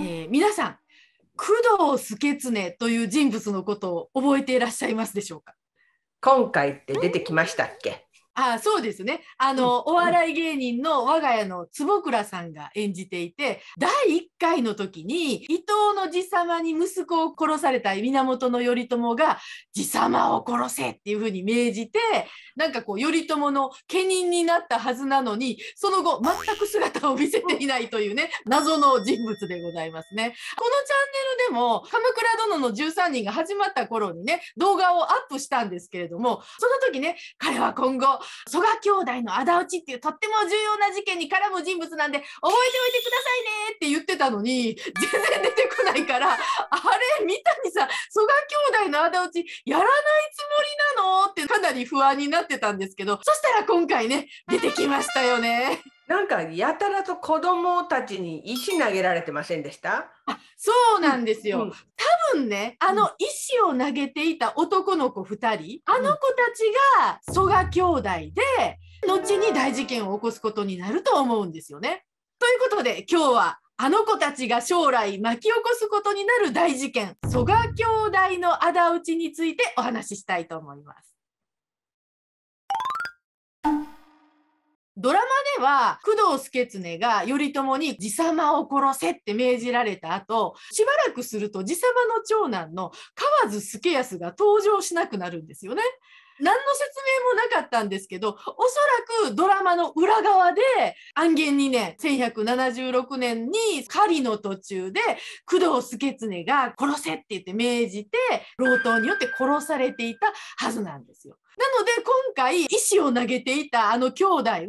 えー、皆さん工藤祐経という人物のことを覚えていらっしゃいますでしょうか？今回って出てきましたっけ？あそうですね。あの、お笑い芸人の我が家の坪倉さんが演じていて、第1回の時に、伊藤の爺様に息子を殺された源頼朝が、爺様を殺せっていうふうに命じて、なんかこう、頼朝の家人になったはずなのに、その後、全く姿を見せていないというね、謎の人物でございますね。このチャンネルでも、鎌倉殿の13人が始まった頃にね、動画をアップしたんですけれども、その時ね、彼は今後、蘇我兄弟の仇討ちっていうとっても重要な事件に絡む人物なんで覚えておいてくださいねって言ってたのに全然出てこないからあれ三谷さん曽我兄弟の仇討ちやらないつもり？なの？ってかなり不安になってたんですけどそしたら今回ね出てきましたよね。なんかやたらと子供たちに石投げられてませんでした？あそうなんですよ、うん、多分ねあの石を投げていた男の子2人、あの子たちが蘇我兄弟で後に大事件を起こすことになると思うんですよね。ということで今日はあの子たちが将来巻き起こすことになる大事件蘇我兄弟の仇討ちについてお話ししたいと思います。ドラマでは工藤助経が頼朝に爺様を殺せって命じられた後しばらくすると爺様の長男の河津助康が登場しなくなるんですよね。何の説明もなかったんですけどおそらくドラマの裏側で暗言にね1176年に狩りの途中で工藤助経が殺せって言って命じて老頭によって殺されていたはずなんですよ。なので今回石を投げていたあの兄弟は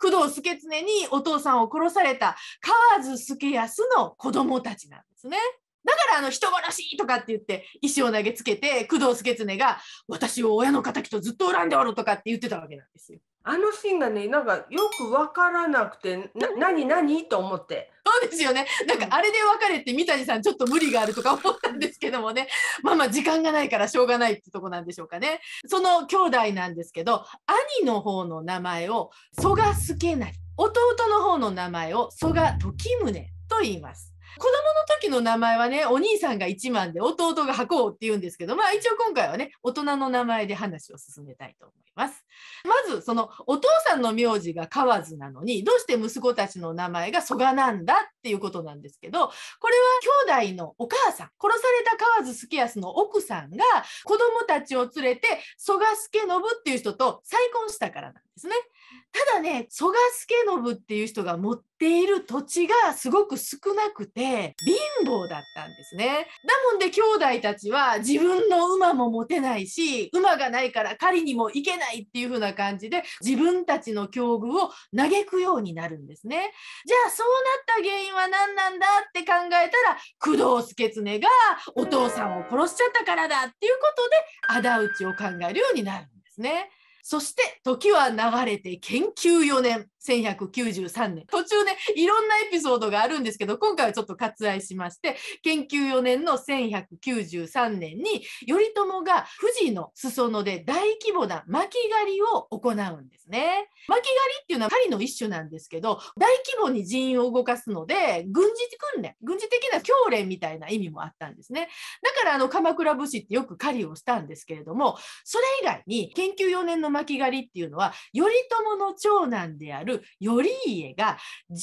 工藤助経にお父さんを殺された河津助康の子供たちなんですね。だからあの人殺しとかって言って石を投げつけて工藤助経が私を親の敵とずっと恨んでおるとかって言ってたわけなんですよ。あのシーンがねなんかよく分からなくてな何何？と思って。そうですよね。なんかあれで別れて三谷さんちょっと無理があるとか思ったんですけどもね。まあまあ時間がないからしょうがないってとこなんでしょうかね。その兄弟なんですけど兄の方の名前を蘇我助成。弟の方の名前を蘇我時宗と言います子供の時の名前はねお兄さんが一万で弟が箱をって言うんですけどまあ一応今回はね大人の名前で話を進めたいと思います。まずそのお父さんの名字が河津なのにどうして息子たちの名前が蘇我なんだっていうことなんですけどこれは兄弟のお母さん殺された河津助康の奥さんが子供たちを連れて蘇我助信っていう人と再婚したからなんですね。ただね蘇我助信っていう人が持っている土地がすごく少なくてで貧乏だったんですね。だもんで兄弟たちは自分の馬も持てないし馬がないから狩りにも行けないっていう風な感じで自分たちの境遇を嘆くようになるんですね。じゃあそうなった原因は何なんだって考えたら工藤助経がお父さんを殺しちゃったからだっていうことで仇討ちを考えるようになるんですね。そして時は流れて研究4年1193年途中ねいろんなエピソードがあるんですけど今回はちょっと割愛しまして研究4年の1193年に頼朝が富士の裾野で大規模な巻狩りを行うんですね。巻狩りっていうのは狩りの一種なんですけど大規模に人員を動かすので軍事訓練軍事的な教練みたいな意味もあったんですね。だからあの鎌倉武士ってよく狩りをしたんですけれどもそれ以外に研究4年の巻狩りっていうのは頼朝の長男である頼家が12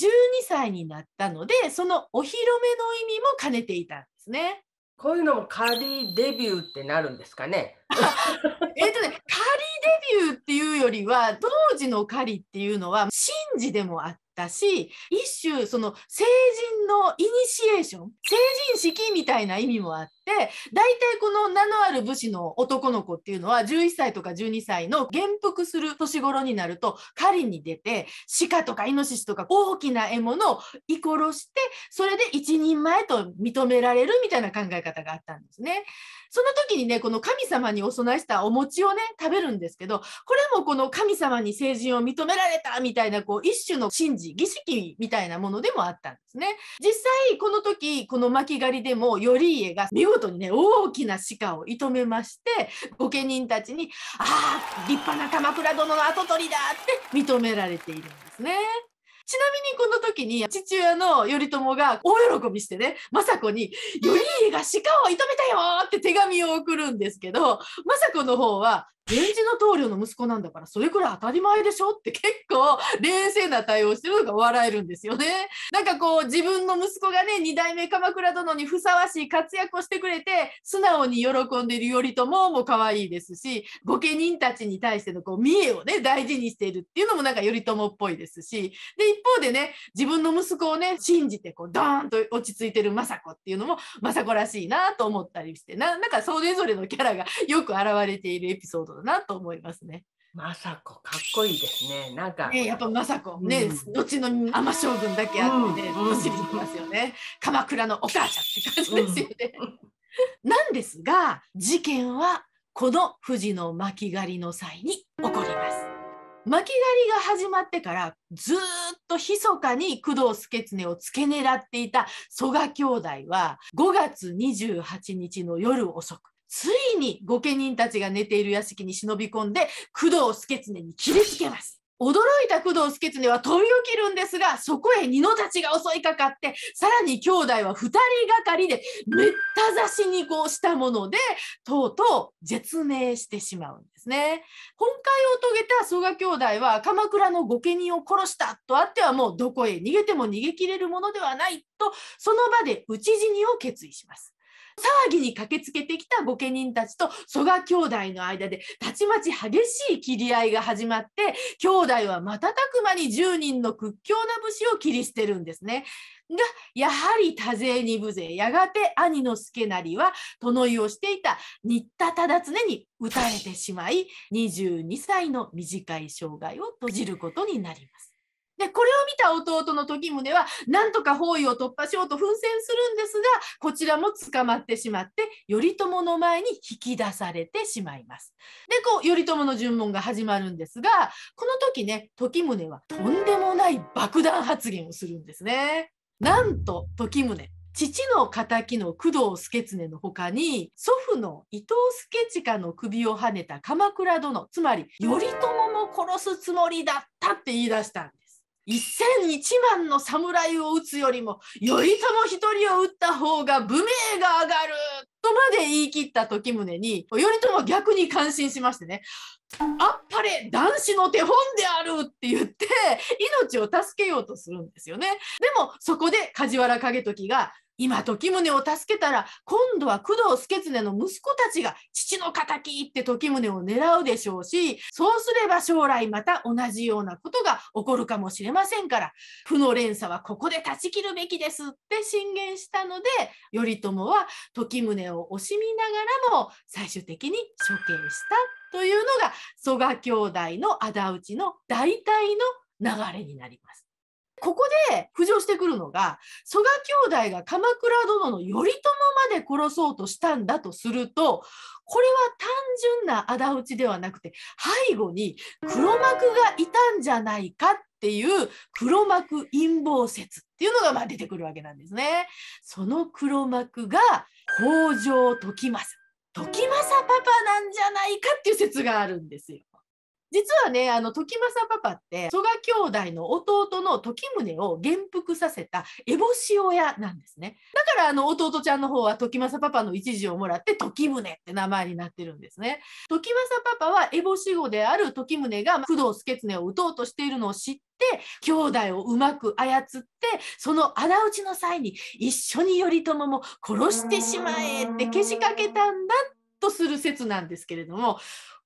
歳になったのでそのお披露目の意味も兼ねていたんですね。こういうのも仮デビューってなるんですかね？えっとね、仮デビューっていうよりは当時の狩りっていうのは神事でもあったし一種その成人のイニシエーション成人式みたいな意味もあって大体この名のある武士の男の子っていうのは11歳とか12歳の元服する年頃になると狩りに出て鹿とかイノシシとか大きな獲物を居殺してそれで一人前と認められるみたいな考え方があったんですね。その時にねこの神様にお供えしたお餅をね食べるんですけどこれもこの神様に成成人を認められたみたいなこう一種の神事儀式みたいなものでもあったんですね。実際この時この巻狩りでも頼家が見事にね大きな鹿を射止めまして御家人たちに「ああ立派な鎌倉殿の跡取りだ」って認められているんですね。ちなみにこの時に父親の頼朝が大喜びしてね政子に「頼家が鹿を射止めたよ!」って手紙を送るんですけど政子の方は源氏の棟梁の息子なんだからそれくらい当たり前でしょって結構冷静な対応してるのが笑えるんですよね。なんかこう自分の息子がね二代目鎌倉殿にふさわしい活躍をしてくれて素直に喜んでいる頼朝も可愛いですし御家人たちに対してのこう見栄をね大事にしているっていうのもなんか頼朝っぽいですしで一方でね自分の息子をね信じてこうドーンと落ち着いてる政子っていうのも政子らしいなと思ったりしてななんかそれぞれのキャラがよく表れているエピソードだなと思いますね。政子かっこいいですね。なんか。ね、やっぱ政子ね、うん、後の尼将軍だけあってね、どっしりきますよね。鎌倉のお母ちゃんって感じですよね。うん、なんですが、事件はこの富士の巻狩りの際に起こります。巻き狩りが始まってからずっと密かに工藤助経を付け狙っていた曽我兄弟は5月28日の夜遅くついに御家人たちが寝ている屋敷に忍び込んで工藤助経に切りつけます。驚いた工藤助経は飛び起きるんですがそこへ二のたちが襲いかかってさらに兄弟は2人がかりでめった刺しにこうしたものでとうとう絶命してしまうんですね。本会を遂げた曽我兄弟は鎌倉の御家人を殺したとあってはもうどこへ逃げても逃げ切れるものではないとその場で討ち死にを決意します。騒ぎに駆けつけてきた御家人たちと曽我兄弟の間でたちまち激しい切り合いが始まって兄弟は瞬く間に10人の屈強な武士を切り捨てるんですね。がやはり多勢に無勢やがて兄の助成は殿井をしていた新田忠常に討たれてしまい22歳の短い生涯を閉じることになります。でこれを見た弟の時宗はなんとか包囲を突破しようと奮戦するんですがこちらも捕まってしまって頼朝の前に引き出されてしまいます。でこう頼朝の尋問が始まるんですがこの時ね時宗はとんでもない爆弾発言をするんですね。なんと時宗父の敵の工藤助経の他に祖父の伊藤助親の首をはねた鎌倉殿つまり頼朝も殺すつもりだったって言い出したん一戦一万の侍を打つよりも頼朝一人を打った方が武名が上がるとまで言い切った時宗に頼朝は逆に感心しましてね。あっぱれ男子の手本であるって言って命を助けようとするんですよね。でもそこで梶原景時が今時宗を助けたら今度は工藤助経の息子たちが父の敵って時宗を狙うでしょうしそうすれば将来また同じようなことが起こるかもしれませんから負の連鎖はここで断ち切るべきですって進言したので頼朝は時宗を惜しみながらも最終的に処刑したというのが曽我兄弟の仇討ちの大体の流れになります。ここで浮上してくるのが曽我兄弟が鎌倉殿の頼朝まで殺そうとしたんだとするとこれは単純な仇討ちではなくて背後に黒幕がいたんじゃないかっていう黒幕陰謀説っていうのがまあ出てくるわけなんですね。その黒幕が北条時政時政パパなんじゃないかっていう説があるんですよ。実はね、あの、時政パパって、曽我兄弟の弟の時宗を元服させた烏帽子親なんですね。だから、あの、弟ちゃんの方は時政パパの一時をもらって、時宗って名前になってるんですね。時政パパは烏帽子語である時宗が工藤助経を討とうとしているのを知って、兄弟をうまく操って、その仇討ちの際に一緒に頼朝も殺してしまえってけしかけたんだとする説なんですけれども、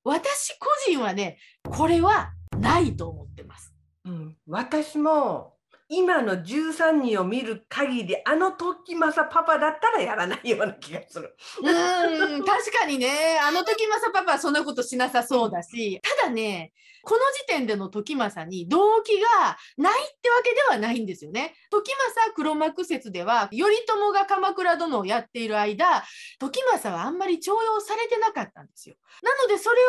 私個人はねこれはないと思ってます。うん、私も今の13人を見る限りあの時政パパだったらやらないような気がする。うん確かにねあの時政パパはそんなことしなさそうだし、ただねこの時点での時政に動機がないってわけではないんですよね。時政黒幕説では頼朝が鎌倉殿をやっている間時政はあんまり重用されてなかったんですよ。なのでそれを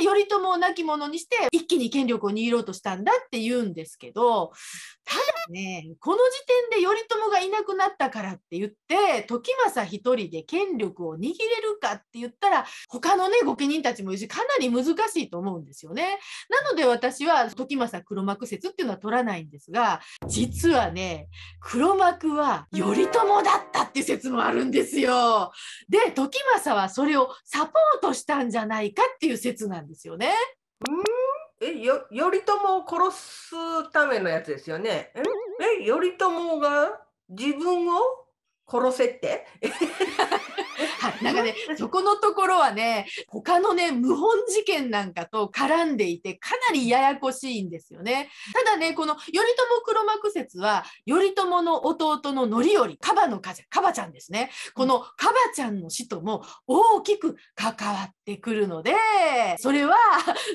恨んで頼朝を亡き者にして一気に権力を握ろうとしたんだって言うんですけどただねこの時点で頼朝がいなくなったからって言って時政一人で権力を握れるかって言ったら他のね御家人たちもいるしかなり難しいと思うんですよね。なので私は時政黒幕説っていうのは取らないんですが実はね黒幕は頼朝だったっていう説もあるんですよ。で時政はそれをサポートしたんじゃないかっていう説なんですよね。えよ頼朝を殺すためのやつですよね。ええ頼朝が自分を殺せって、なんかね そこのところはね他のね謀反事件なんかと絡んでいてかなりややこしいんですよね。ただねこの頼朝黒幕説は頼朝の弟の範頼カバのカジャカバちゃんですねこのカバちゃんの死とも大きく関わってくるのでそれは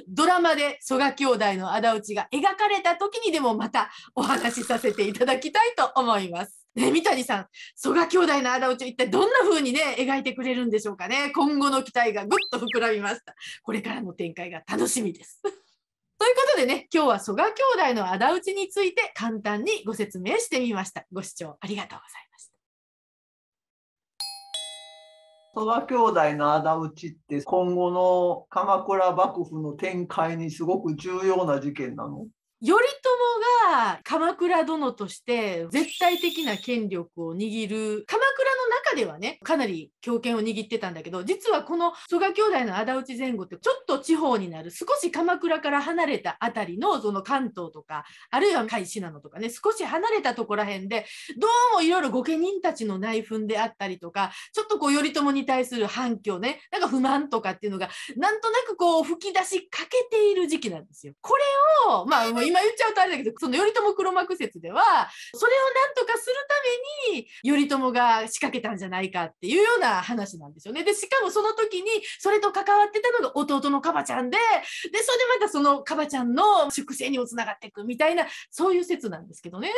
ドラマで曽我兄弟の仇討ちが描かれた時にでもまたお話しさせていただきたいと思います。ね、三谷さん、曽我兄弟の仇討ちを一体どんな風にね、描いてくれるんでしょうかね。今後の期待がぐっと膨らみました。これからの展開が楽しみです。ということでね、今日は曽我兄弟の仇討ちについて簡単にご説明してみました。ご視聴ありがとうございました。曽我兄弟の仇討ちって今後の鎌倉幕府の展開にすごく重要な事件なの？頼朝が鎌倉殿として絶対的な権力を握る。鎌倉ではねかなり強権を握ってたんだけど実はこの曽我兄弟の仇討ち前後ってちょっと地方になる少し鎌倉から離れた辺りのその関東とかあるいは甲斐信濃とかね少し離れたとこらへんでどうもいろいろ御家人たちの内紛であったりとかちょっとこう頼朝に対する反響ねなんか不満とかっていうのがなんとなくこう吹き出しかけている時期なんですよ。これをまあ今言っちゃうとあれだけどその頼朝黒幕説ではそれをなんとかするために頼朝が仕掛けたんじゃじゃないかっていうような話なんですよね。でしかもその時にそれと関わってたのが弟のカバちゃんででそれでまたそのカバちゃんの粛清にもつながっていくみたいなそういう説なんですけどね。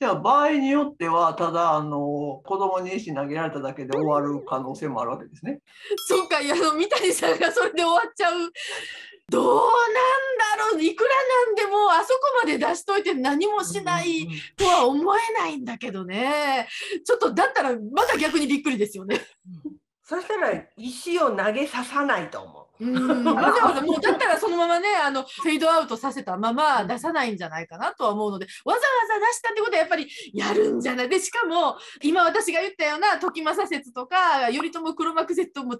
じゃあ場合によってはただあの子供に石投げられただけで終わる可能性もあるわけですね。そうかいや三谷さんがそれで終わっちゃうどうなんだろういくらなんでもあそこまで出しといて何もしないとは思えないんだけどねちょっとだったらまだ逆にびっくりですよね。そしたら石を投げささないと思う。うんわざわざもうだったらそのままねあのフェードアウトさせたまま出さないんじゃないかなとは思うのでわざわざ出したってことはやっぱりやるんじゃないでしかも今私が言ったような時政説とか頼朝黒幕説とも違う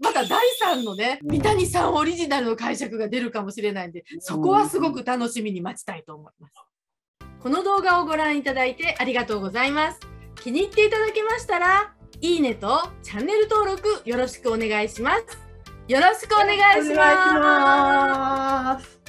また第3のね三谷さんオリジナルの解釈が出るかもしれないんでそこはすごく楽しみに待ちたいと思います。この動画をご覧いただいてありがとうございます。気に入っていただけましたらいいねとチャンネル登録よろしくお願いします。よろしくお願いします。